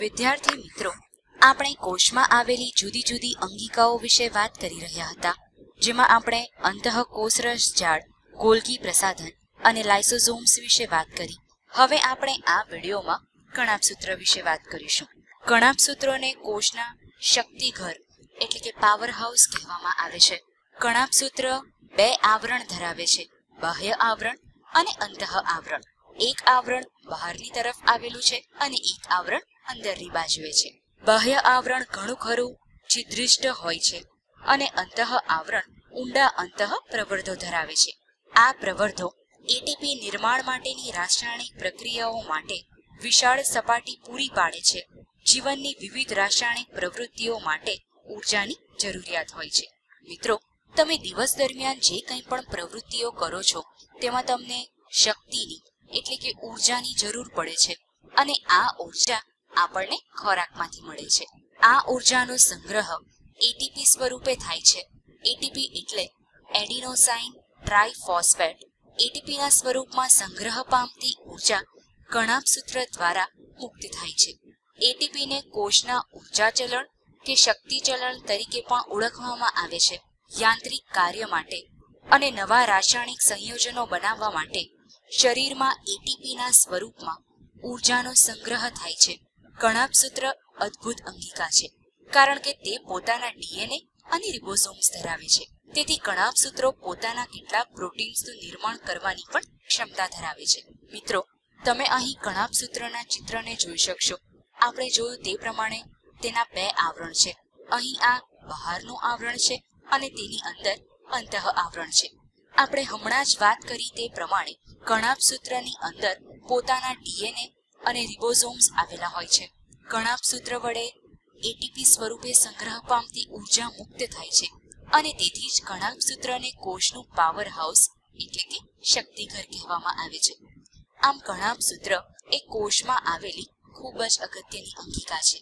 વિદ્યાર્થી મિત્રો, આપણે કોષમાં આવેલી જુદી જુદી અંગિકાઓ વિશે વાત કરી રહ્યા હતા, જેમાં આપણે અંતઃકોષરસ ઝાડ ગોલકી પ્રસાધન અને લાઇસોઝોમ્સ વિશે વાત કરી. હવે આપણે આ વિડીયોમાં કણાપસૂત્ર વિશે વાત કરીશું. કણાપસૂત્રોને કોષના શક્તિઘર એટલે કે પાવર હાઉસ કહેવામાં આવે છે. કણાપસૂત્ર બે આવરણ ધરાવે છે, બાહ્ય આવરણ અને અંતઃ આવરણ. એક આવરણ બહારની તરફ આવેલું છે અને એક આવરણ અંદરની બાજુએ છે. બાહ્ય આવરણ ઘણું ખરું છિદ્રિષ્ટ હોય છે, અને અંતઃ આવરણ ઊંડા અંતઃ પ્રવર્ધો ધરાવે છે. આ પ્રવર્ધો એટીપી નિર્માણ માટેની રાસાયણિક પ્રક્રિયાઓ માટે વિશાળ સપાટી પૂરી પાડે છે. જીવનની વિવિધ રાસાયણિક પ્રવૃત્તિઓ માટે ઊર્જાની જરૂરિયાત હોય છે. મિત્રો, તમે દિવસ દરમિયાન જે કંઈ પણ પ્રવૃત્તિઓ કરો છો, તેમાં તમને શક્તિની, એટલે કે ઊર્જાની જરૂર પડે છે. અને આ ઊર્જા આપણને ખોરાકમાંથી મળે છે. આ ઊર્જાનો સંગ્રહ એટીપી સ્વરૂપે થાય છે. એટીપી એટલે એડિનોસાઇન ટ્રાઇફોસ્ફેટ. એટીપીના સ્વરૂપમાં સંગ્રહ પામતી ઊર્જા કણાભસૂત્ર દ્વારા મુક્ત થાય છે. એટીપીને કોષના ઊર્જા ચલણ કે શક્તિ ચલણ તરીકે પણ ઓળખવામાં આવે છે. યાંત્રિક કાર્ય માટે અને નવા રાસાયણિક સંયોજનો બનાવવા માટે શરીરમાં એટીપીના સ્વરૂપમાં ઉર્જાનો સંગ્રહ થાય છે. કણાભસૂત્ર અદ્ભુત અંગિકા છે, કારણ કે તે પોતાના ડીએનએ અને રિબોસોમ્સ ધરાવે છે. તેથી કણાભસૂત્રો પોતાના કેટલાક પ્રોટીન્સનું નિર્માણ કરવાની પણ ક્ષમતા ધરાવે છે. મિત્રો, તમે અહીં કણાભસૂત્રના ચિત્રને જોઈ શકશો. આપણે જોયું તે પ્રમાણે તેના બે આવરણ છે. અહીં આ બહારનું આવરણ છે અને તેની અંદર અંતઃ આવરણ છે. આપણે હમણાં જ વાત કરી તે પ્રમાણે કણાભસૂત્રની અંદર પોતાના ડીએનએ અને રિબોઝોમ્સ આવેલા હોય છે. કણાભસૂત્ર વડે એટીપી સ્વરૂપે સંગ્રહ પામતી ઊર્જા મુક્ત થાય છે અને તેથી જ કણાભસૂત્રને કોષનું પાવર હાઉસ એટલે કે શક્તિઘર કહેવામાં આવે છે. આમ કણાભસૂત્ર એ કોષમાં આવેલી ખૂબ જ અગત્યની અંગિકા છે.